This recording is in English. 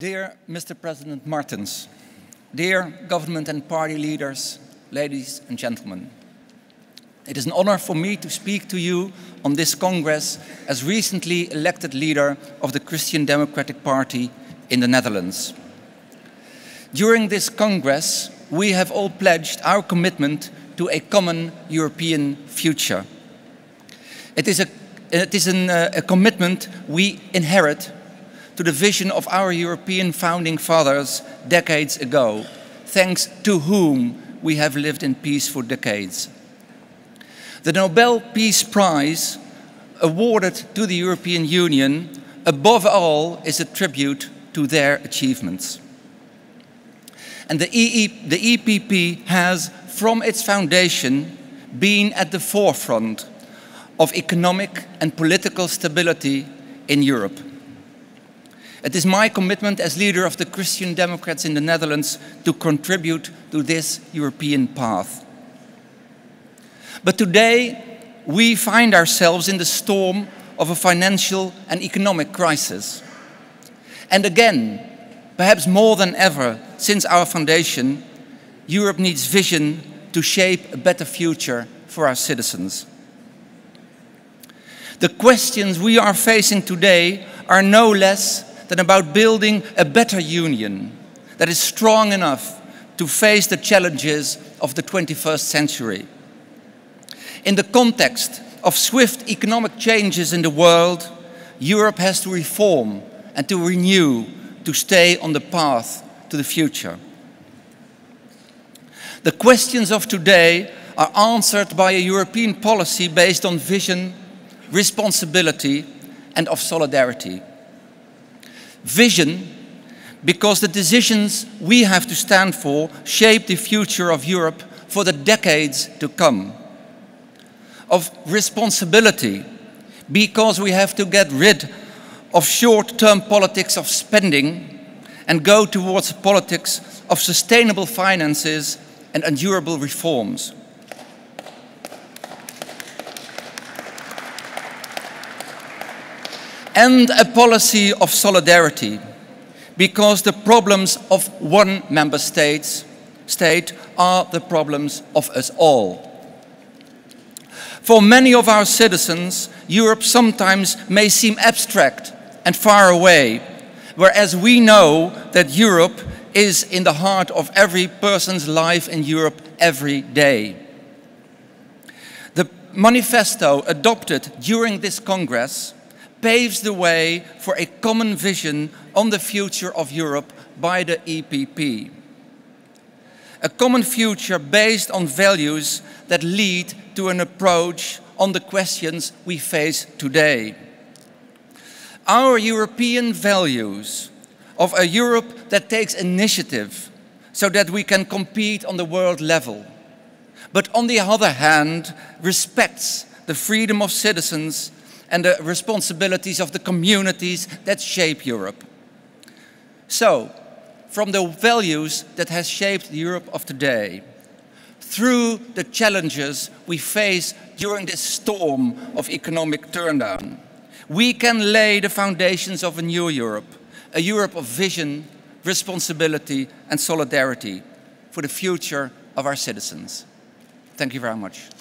Dear Mr. President Martens, dear government and party leaders, ladies and gentlemen, it is an honor for me to speak to you on this Congress as recently elected leader of the Christian Democratic Party in the Netherlands. During this Congress, we have all pledged our commitment to a common European future. It is a, it is an, uh, a commitment we inherit to the vision of our European founding fathers decades ago, thanks to whom we have lived in peace for decades. The Nobel Peace Prize, awarded to the European Union, above all, is a tribute to their achievements. And the, EE, the EPP has, from its foundation, been at the forefront of economic and political stability in Europe. It is my commitment as leader of the Christian Democrats in the Netherlands to contribute to this European path. But today, we find ourselves in the storm of a financial and economic crisis. And again, perhaps more than ever since our foundation, Europe needs vision to shape a better future for our citizens. The questions we are facing today are no less than about building a better union that is strong enough to face the challenges of the 21st century. In the context of swift economic changes in the world, Europe has to reform and to renew to stay on the path to the future. The questions of today are answered by a European policy based on vision, responsibility, and of solidarity vision because the decisions we have to stand for shape the future of Europe for the decades to come. Of responsibility because we have to get rid of short-term politics of spending and go towards politics of sustainable finances and endurable reforms. And a policy of solidarity because the problems of one member state, state are the problems of us all. For many of our citizens, Europe sometimes may seem abstract and far away, whereas we know that Europe is in the heart of every person's life in Europe every day. The manifesto adopted during this Congress paves the way for a common vision on the future of Europe by the EPP. A common future based on values that lead to an approach on the questions we face today. Our European values of a Europe that takes initiative so that we can compete on the world level, but on the other hand, respects the freedom of citizens and the responsibilities of the communities that shape Europe. So, from the values that has shaped Europe of today, through the challenges we face during this storm of economic turndown, we can lay the foundations of a new Europe, a Europe of vision, responsibility and solidarity for the future of our citizens. Thank you very much.